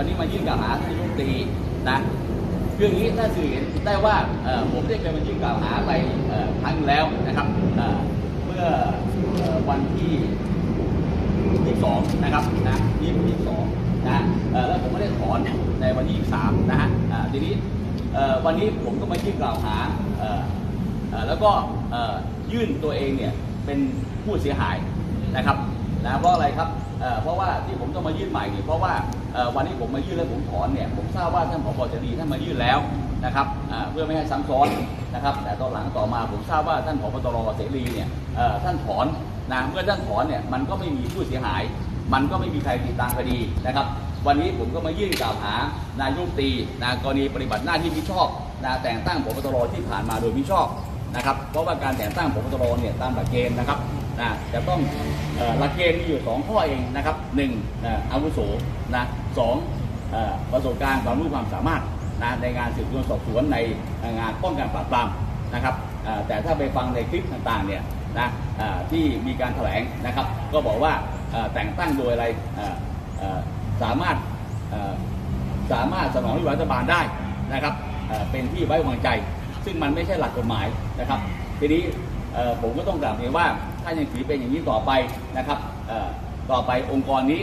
วันนี้มายื่นกล่าวหาท่านนายกรัฐมนตรีนะคืออย่างนี้ถ้าสื่อเห็นได้ว่าผมได้เคยมายื่นกล่าวหาไปครั้งแล้วนะครับเมื่อวันที่22นะครับนะยี่สิบสองนะแล้วผมไม่ได้ถอนในวันที่23นะฮะทีนี้วันนี้ผมก็มายื่นกล่าวหาแล้วก็ยื่นตัวเองเนี่ยเป็นผู้เสียหายนะครับ นะเพราะอะไรครับเอ่อเพราะว่าที่ผมต้องมายื่นใหม่เนี่ยเพราะว่าเอ่อวันนี้ผมมายื่นแล้วผมถอนเนี่ยผมทราบว่าท่านผบจดีท่านมายื่นแล้วนะครับอ่าเพื่อไม่ให้ซ้ำซ้อนนะครับ แต่ตอนหลังต่อมาผมทราบว่าท่านผบตรเสรีเนี่ยเอ่อท่านถอนนะเมื่อท่านถอนเนี่ยมันก็ไม่มีผู้เสียหาย มันก็ไม่มีใครติดตามคดีนะครับ วันนี้ผมก็มายื่นกล่าวหานายกรัฐมนตรีนะกรณีปฏิบัติหน้าที่มิชอบนะแต่งตั้งผบตรที่ผ่านมาโดยมิชอบนะครับเพราะว่าการแต่งตั้งผบตรเนี่ยตามหลักเกณฑ์นะครับ นะจะต้องหลักเกณฑ์มีอยู่สองข้อเองนะครับหนึ่งอาวุโสนะสองประสบการณ์ความรู้ความสามารถนะในงานสืบสวนสอบสวนในงานป้องกันปราบปรามนะครับแต่ถ้าไปฟังในคลิปต่างๆเนี่ยนะที่มีการแถลงนะครับ ก็บอกว่าแต่งตั้งโดยอะไรสามารถสามารถสนองนโยบายรัฐบาลได้นะครับเป็นที่ไว้วางใจ ซึ่งมันไม่ใช่หลักกฎหมายนะครับ ทีนี้ ผมก็ต้องกลับเรียนว่าถ้ายังถือเป็นอย่างนี้ต่อไปนะครับต่อไปองค์กรนี้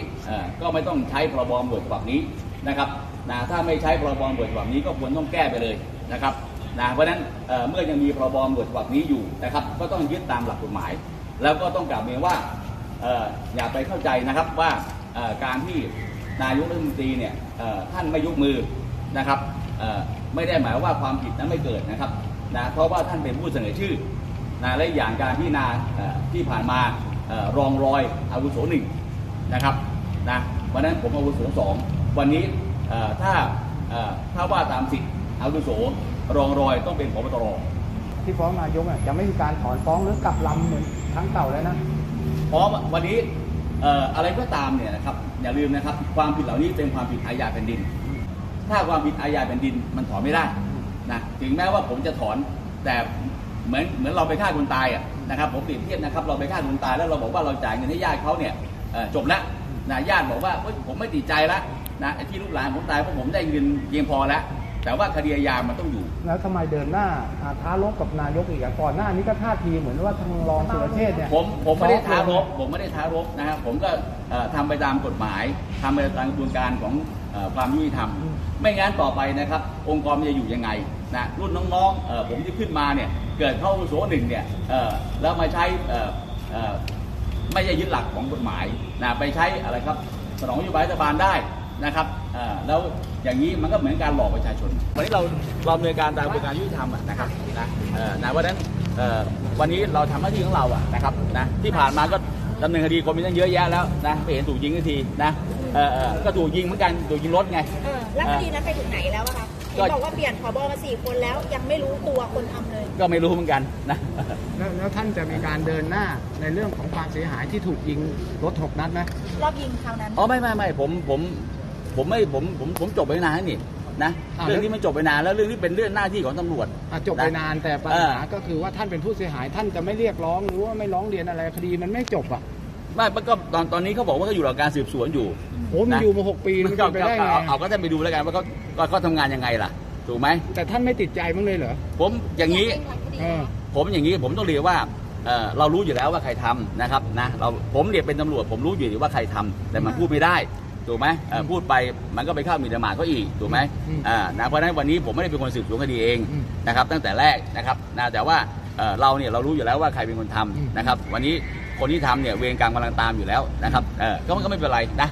ก็ไม่ต้องใช้พรบตำรวจฉบับนี้นะครับนะถ้าไม่ใช้พรบตำรวจฉบับนี้ก็ควรต้องแก้ไปเลยนะครับนะเพราะฉะนั้นเเมื่อยังมีพรบตำรวจฉบับนี้อยู่นะครับ ก็ต้องยึดตามหลักกฎหมาย แล้วก็ต้องกลับเรียนว่าออย่าไปเข้าใจนะครับว่าการที่นายกรัฐมนตรีเนี่ยท่านไม่ยกมือนะครับไม่ได้หมายว่าความผิดนั้นไม่เกิดนะครับนะเพราะว่าท่านเป็นผู้เสนอชื่อ นะและอย่างการพิจารณาเอ่อที่ผ่านมาเอ่อรองรอยอาวุโสหนึ่งนะครับนะวันนั้นผมอาวุโสสองวันนี้เอ่อถ้าเอ่อถ้าว่าตามสิทธิ์อาวุโสรองรอยต้องเป็นพบตรที่ฟ้องนายกอะจะไม่มีการถอนฟ้องหรือกลับลำเหมือนครั้งเก่าแล้วนะเพราะวันนี้เอ่ออะไรก็ตามเนี่ยนะครับอย่าลืมนะครับความผิดเหล่านี้เป็นความผิดอาญาแผ่นดิน ถ้าความผิดอาญาแผ่นดินมันถอนไม่ได้นะถึงแม้ว่าผมจะถอนแต่ เหมือนเหมือนเราไปฆ่าคนตายอะนะครับผมเปรียบเทียบนะครับเราไปฆ่าคนตายแล้วเราบอกว่าเราจ่ายเงินให้ญาติเขาเนี่ยเอ่อจบแล้วนะญาติบอกว่าเฮ้ยผมไม่ติดใจแล้วนะไอ้ที่ลูกหลานผมตายเพราะผมได้เงินเพียงพอแล้วแต่ว่าคดีอาญามันต้องอยู่ แล้วทำไมเดินหน้าอ่าท้ารบกับนายกอีกอะก่อนหน้านี้ก็ท่าทีเหมือนว่าทางรองสุรเชษฐ์เนี่ยผมผมไม่ได้ท้ารบผมไม่ได้ท้ารบนะครับผมก็เอ่อทำไปตามกฎหมายทำไปตามกระบวนการของเอ่อความยุติธรรม ไม่งั้นต่อไปนะครับ องค์กรมันจะอยู่ยังไงนะรุ่นน้องๆเอ่อผมที่ขึ้นมาเนี่ย เกิดเข้าวุโสหนึ่งเนี่ยแล้วมาใช้ไม่ใช่ยึดหลักของกฎหมายนะไปใช้อะไรครับสนองนโยบายรัฐบาลได้นะครับแล้วอย่างนี้มันก็เหมือนการหลอกประชาชน วันนี้เราเราดำเนินการตามกระบวนการยุติธรรมนะครับนะเอ่อนะเพราะฉะนั้นวันนี้เราทำหน้าที่ของเราอะนะครับนะที่ผ่านมาก็ดำเนินคดีคนมีตั้งเยอะแยะแล้วนะไม่เห็นถูกยิงสักทีนะก็ถูกยิงเหมือนกันถูกยิงรถไงแล้วคดีนั้นไปถึงไหนแล้วอะคะ ก็เห็นบอกว่าเปลี่ยนผบมาสี่คนแล้วยังไม่รู้ตัวคนทำเลย ก็ไม่รู้เหมือนกันนะแล้วแล้วท่านจะมีการเดินหน้าในเรื่องของความเสียหายที่ถูกยิงรถหกนัดไหมรอบยิงคราวนั้นอ๋อไม่ไม่ไม่ผมผมผมไม่ผมผมผมจบไปนานแล้วนี่นะเรื่องนี้มันจบไปนานแล้วเรื่องนี้เป็นเรื่องหน้าที่ของตำรวจอะจบไปนานแต่ปัญเออหาก็คือว่าท่านเป็นผู้เสียหายท่านจะไม่เรียกร้องหรือว่าไม่ร้องเรียนอะไรคดีมันไม่จบอะ ไม่มันก็ตอนตอนนี้เขาบอกว่าเขาอยู่ระหว่างการสืบสวนอยู่ โอ้มันนะ อยู่มาหกปีมัมันนก็เป็นไปได้ไงเอาเอาก็ท่านไปดูแล้วกันว่าเขาว่าเขาทำงานยังไงล่ะ ถูกไหม แต่ท่านไม่ติดใจมั้างเลยเหรอผมอย่างนี้ เออ ผมอย่างนี้ผมต้องเรียนว่าเอ่อเรารู้อยู่แล้วว่าใครทำนะครับนะเราผมเรียนเป็นตำรวจ ผมรู้อยู่ว่าใครทำแต่มันพูดไม่ได้ถูกไหมเอ่อพูดไปมันก็ไปเข้าหมีเดหมาเขาอีกถูกไหมอืมอ่านะเพราะฉะนั้นวันนี้ผมไม่ได้เป็นคนสืบสวนคดีเองอืมนะครับตั้งแต่แรกนะครับนะแต่ว่าเอ่อเราเนี่ยเรารู้อยู่แล้วว่าใครเป็นคนทำอืม นะครับ วันนี้ คนที่ทำเนี่ยเวรกรรมกำลังตามอยู่แล้วนะครับเออก็ก็ไม่เป็นไรนะ